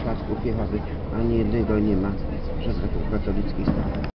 świadków Jehowy, ani jednego nie ma przez katolicki stan.